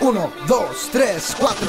Uno, dos, tres, cuatro.